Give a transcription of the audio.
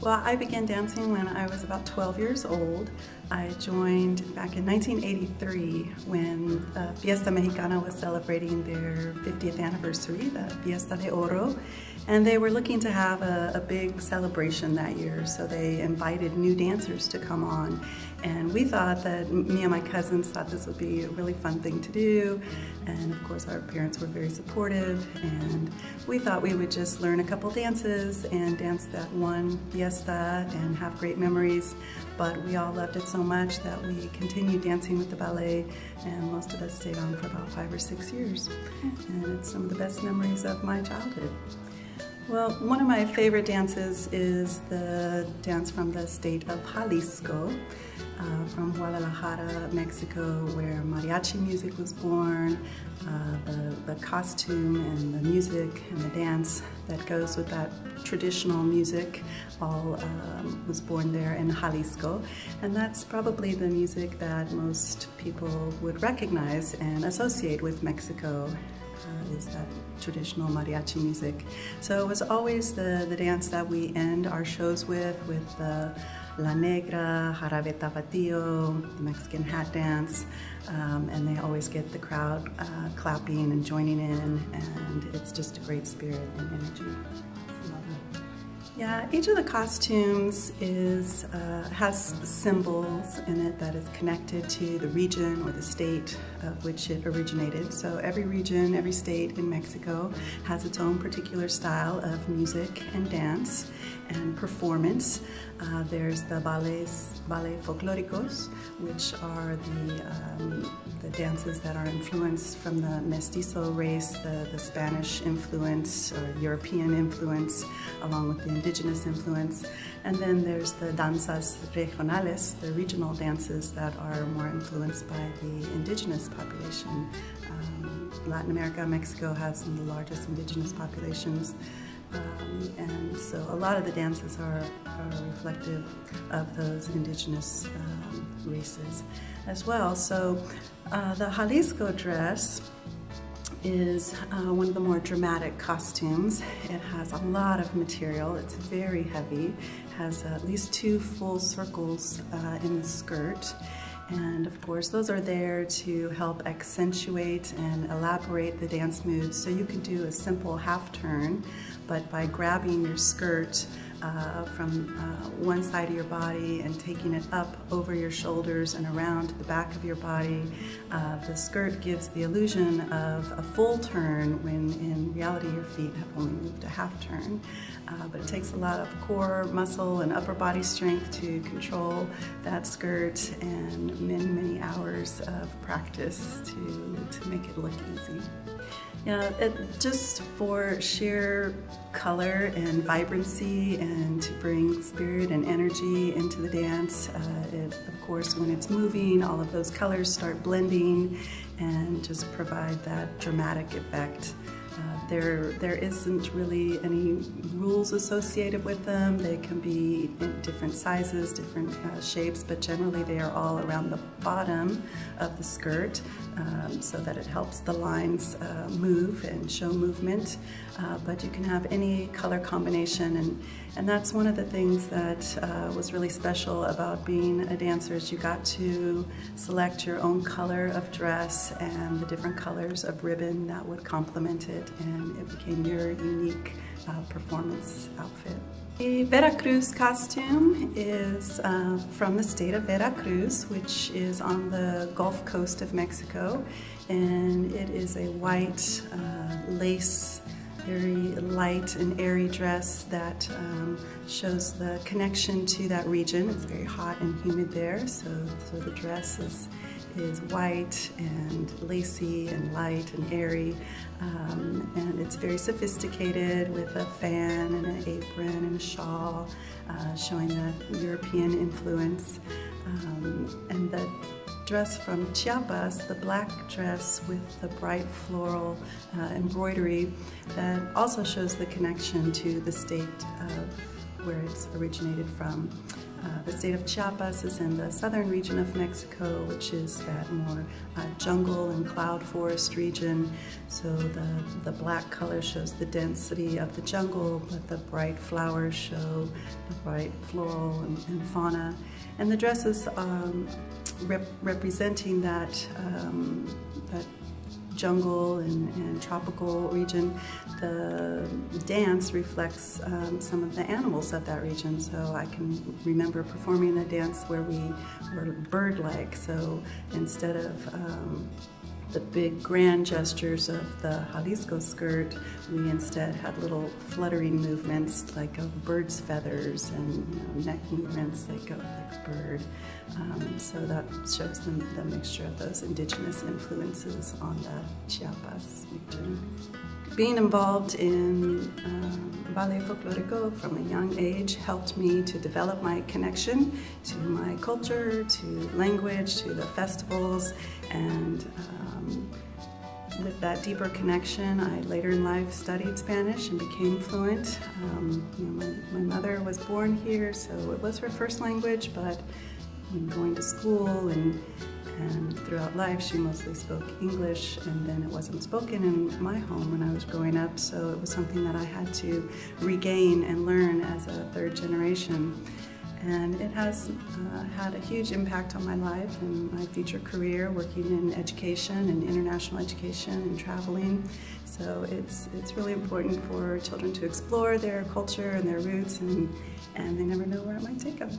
Well, I began dancing when I was about 12 years old. I joined back in 1983 when uh, Fiesta Mexicana was celebrating their 50th anniversary, the Fiesta de Oro, and they were looking to have a, a big celebration that year, so they invited new dancers to come on. And we thought that me and my cousins thought this would be a really fun thing to do, and of course our parents were very supportive, and we thought we would just learn a couple dances and dance that one fiesta and have great memories, but we all loved it so much that we continued dancing with the ballet. And most of us stayed on for about five or six years. And it's some of the best memories of my childhood. Well, one of my favorite dances is the dance from the state of Jalisco, uh, from Guadalajara, Mexico, where mariachi music was born, uh, the, the costume and the music and the dance that goes with that traditional music all um, was born there in Jalisco. And that's probably the music that most people would recognize and associate with Mexico uh, is that traditional mariachi music. So it was always the, the dance that we end our shows with, with the La Negra, Jarabe Tapatio, the Mexican hat dance, um, and they always get the crowd uh, clapping and joining in, and it's just a great spirit and energy. Yeah, each of the costumes is uh, has symbols in it that is connected to the region or the state of which it originated. So every region, every state in Mexico has its own particular style of music and dance and performance. Uh, there's the ballets, ballet folclóricos, which are the, um, the dances that are influenced from the mestizo race, the, the Spanish influence or European influence, along with the indigenous influence. And then there's the danzas regionales, the regional dances that are more influenced by the indigenous population. Um, Latin America, Mexico has some of the largest indigenous populations. Um, and so a lot of the dances are, are reflective of those indigenous um, races as well. So uh, the Jalisco dress is uh, one of the more dramatic costumes. It has a lot of material. It's very heavy. Has at least two full circles uh, in the skirt. And of course, those are there to help accentuate and elaborate the dance moves. So you can do a simple half turn, but by grabbing your skirt uh, from uh, one side of your body and taking it up over your shoulders and around the back of your body. Uh, the skirt gives the illusion of a full turn when in reality your feet have only moved a half turn. Uh, but it takes a lot of core muscle and upper body strength to control that skirt and many, many hours of practice to, to make it look easy. Yeah, it, just for sheer color and vibrancy and to bring spirit and energy into the dance. Uh, it, of course, when it's moving, all of those colors start blending and just provide that dramatic effect. There, there isn't really any rules associated with them. They can be different sizes, different uh, shapes, but generally they are all around the bottom of the skirt um, so that it helps the lines uh, move and show movement. Uh, but you can have any color combination and, and that's one of the things that uh, was really special about being a dancer is you got to select your own color of dress and the different colors of ribbon that would complement it and it became your unique uh, performance outfit. The Veracruz costume is uh, from the state of Veracruz, which is on the Gulf Coast of Mexico, and it is a white uh, lace, very light and airy dress that um, shows the connection to that region. It's very hot and humid there, so, so the dress is is white and lacy and light and airy um, and it's very sophisticated with a fan and an apron and a shawl uh, showing the European influence um, and the dress from Chiapas, the black dress with the bright floral uh, embroidery that also shows the connection to the state of where it's originated from. Uh, the state of Chiapas is in the southern region of Mexico, which is that more uh, jungle and cloud forest region. So the, the black color shows the density of the jungle, but the bright flowers show the bright floral and, and fauna. And the dresses um, rep representing that, um, that jungle and, and, tropical region, the dance reflects um, some of the animals of that region. So I can remember performing a dance where we were bird-like. So instead of um, the big grand gestures of the Jalisco skirt, we instead had little fluttering movements like of bird's feathers and you know, neck movements like a, like bird. Um, so that shows the, the mixture of those indigenous influences on the Chiapas region. Being involved in um, Ballet Folklorico from a young age helped me to develop my connection to my culture, to language, to the festivals, and with that deeper connection, I later in life studied Spanish and became fluent. Um, you know, my, my, mother was born here, so it was her first language, but when going to school and and throughout life she mostly spoke English and then it wasn't spoken in my home when I was growing up so it was something that I had to regain and learn as a third generation and it has uh, had a huge impact on my life and my future career working in education and international education and traveling. So it's it's really important for children to explore their culture and their roots and and they never know where it might take them